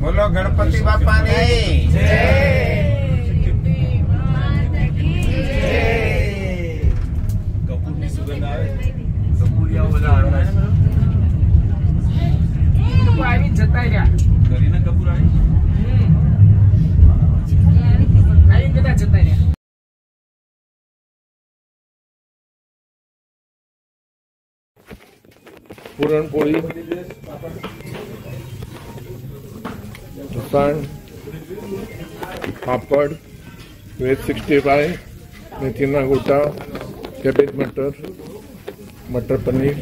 બોલો ગણપતિ બાપાની કપૂરની સુગંધ આવે કપૂરિયાઓ બધા આવે આવી જતા રહ્યા puranpoli farsan papad veg sixty five मेथीना गोटा cabbage matar matar paneer,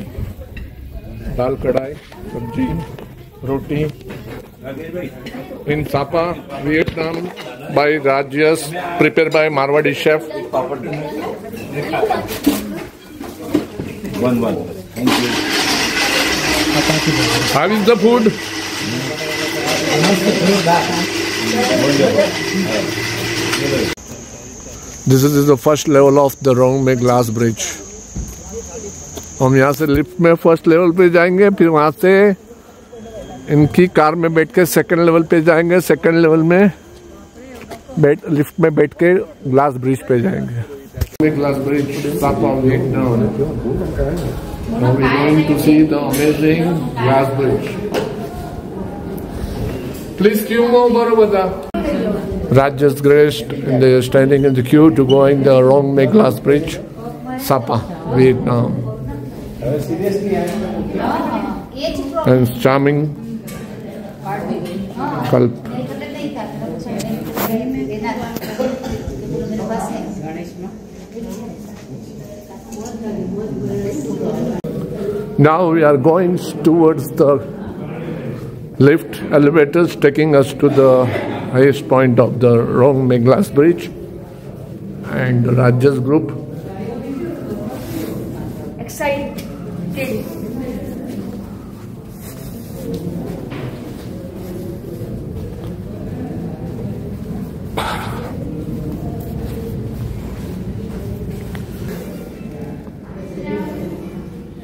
dal kadhai, sabzi, roti, in Sapa, Vietnam by Rajas prepare by Marwari chef one one thank you How is the food? This is the first level of the wrong में glass bridge हम यहाँ से lift में first level पे जाएँगे, फिर वहाँ से इनकी कार में बैठ के सेकेंड लेवल पे जाएँगे सेकेंड लेवल में बैठ लिफ्ट में बैठ के ग्लास ब्रिज पे जाएँगे। Glass bridge Now we are going to see the amazing glass bridge. Please queue more Barabada. Raj just graced They are standing in the queue to going the Rong May glass bridge, Sapa, Vietnam. And charming Kalp. Now we are going towards the lift elevators taking us to the highest point of the Rong May Glass Bridge and Rajyash group. excited. Kurana Sahib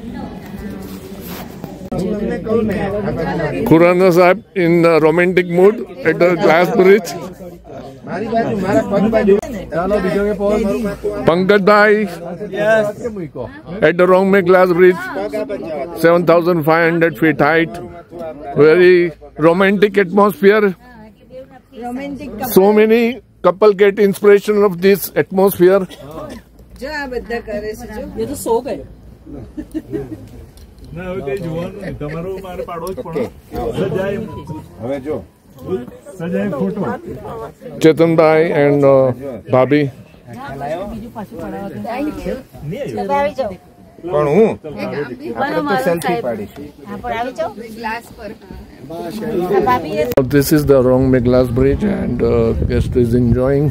in a romantic mood at the glass Kurana Sahib in a romantic mood at the glass bridge. Pankaj at the Rong May glass bridge, 7500 feet height, very romantic atmosphere. So many couple get inspiration of this atmosphere. ના હવે કઈ જોવાનું નહીં તમારો મારે પાડવો જ પડે સજાય હવે જો સજાય photo Chetan Bhai and uh, પણ હું This is the wrong Meglas Bridge and uh, guest is enjoying.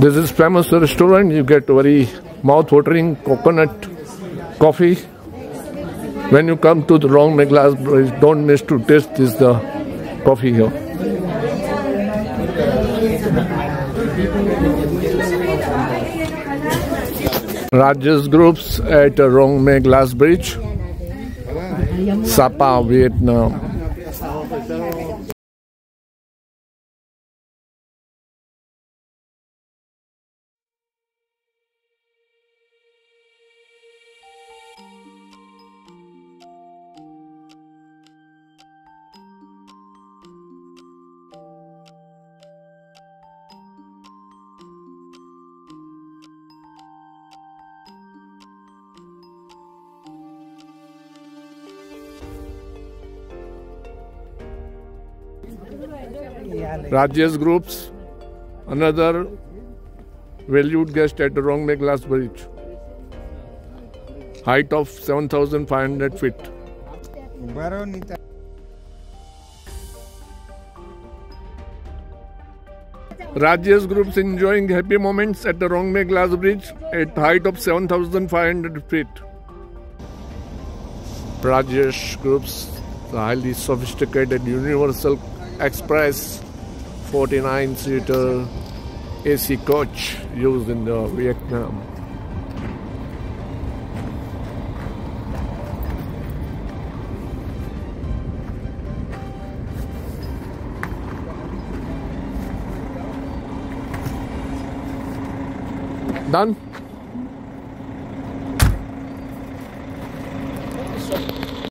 This is famous restaurant. You get very mouth-watering coconut coffee. When you come to the Rong May Glass Bridge, don't miss to taste this the coffee here. Rajyash groups at Rong May Glass Bridge, Sapa, Vietnam. Rajyash Groups, another valued guest at the Rong May Glass Bridge. Height of 7,500 feet. Rajyash Groups enjoying happy moments at the Rong May Glass Bridge at height of 7,500 feet. Rajyash Groups, highly sophisticated universal Express 49 seater AC coach used in the Vietnam. Done?